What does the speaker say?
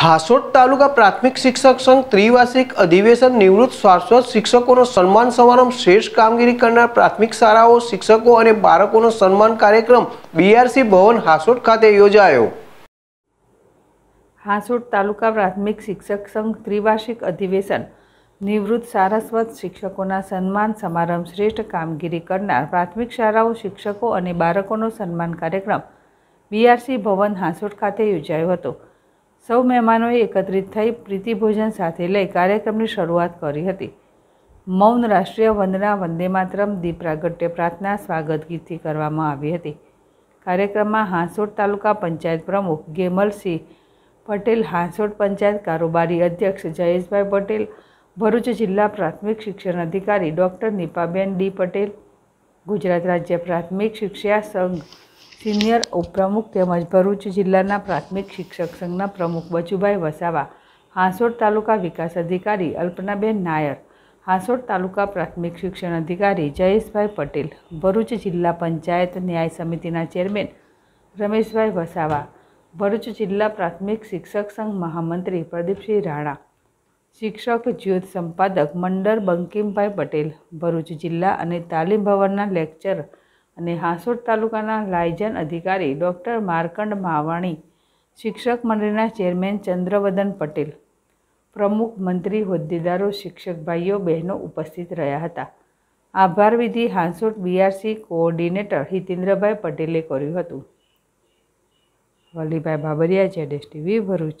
હાસોટ તાલુકા પ્રાથમિક શિક્ષક સંઘ ત્રિવાર્ષિક અધિવેશન નિવૃત્ત શાશ્વત શિક્ષકોનો સન્માન સમારંભ શ્રેષ્ઠ કામગીરી કરનાર પ્રાથમિક શાળાઓ, શિક્ષકો અને બાળકોનો સન્માન કાર્યક્રમ બીઆરસી ભવન હાસોટ ખાતે યોજાયો. હાંસોટ તાલુકા પ્રાથમિક શિક્ષક સંઘ ત્રિવાર્ષિક અધિવેશન નિવૃત્ત સારસ્વત શિક્ષકોના સન્માન સમારંભ શ્રેષ્ઠ કામગીરી કરનાર પ્રાથમિક શાળાઓ, શિક્ષકો અને બાળકોનો સન્માન કાર્યક્રમ બીઆરસી ભવન હાંસોટ ખાતે યોજાયો હતો. સૌ મહેમાનોએ એકત્રિત થઈ પ્રીતિભોજન સાથે લઈ કાર્યક્રમની શરૂઆત કરી હતી. મૌન રાષ્ટ્રીય વંદના વંદે માતરમ દીપ પ્રાર્થના સ્વાગત ગીતથી કરવામાં આવી હતી. કાર્યક્રમમાં હાંસોટ તાલુકા પંચાયત પ્રમુખ ગેમલસિંહ પટેલ, હાંસોટ પંચાયત કારોબારી અધ્યક્ષ જયેશભાઈ પટેલ, ભરૂચ જિલ્લા પ્રાથમિક શિક્ષણ અધિકારી ડૉક્ટર નીપાબેન ડી પટેલ, ગુજરાત રાજ્ય પ્રાથમિક શિક્ષા સંઘ સિનિયર ઉપપ્રમુખ તેમજ ભરૂચ જિલ્લાના પ્રાથમિક શિક્ષક સંઘના પ્રમુખ બચુભાઈ વસાવા હાંસોડ તાલુકા વિકાસ અધિકારી અલ્પનાબેન નાયર હાંસોડ તાલુકા પ્રાથમિક શિક્ષણ અધિકારી જયેશભાઈ પટેલ, ભરૂચ જિલ્લા પંચાયત ન્યાય સમિતિના ચેરમેન રમેશભાઈ વસાવા, ભરૂચ જિલ્લા પ્રાથમિક શિક્ષક સંઘ મહામંત્રી પ્રદીપસિંહ રાણા, શિક્ષક જ્યોત સંપાદક મંડળ બંકિમભાઈ પટેલ, ભરૂચ જિલ્લા અને તાલીમ ભવનના લેક્ચર અને હાંસોડ તાલુકાના લાયજન અધિકારી ડૉક્ટર માર્કંડ માવાણી, શિક્ષક મંડળના ચેરમેન ચંદ્રવદન પટેલ, પ્રમુખ મંત્રી હોદ્દેદારો, શિક્ષક ભાઈઓ, બહેનો ઉપસ્થિત રહ્યા હતા. આભાર વિધિ હાંસોટ બીઆરસી કોઓર્ડિનેટર હિતેન્દ્રભાઈ પટેલે કર્યું હતું. વલ્લીભાઈ બાબરિયા જેડેસ ટીવી ભરૂચ.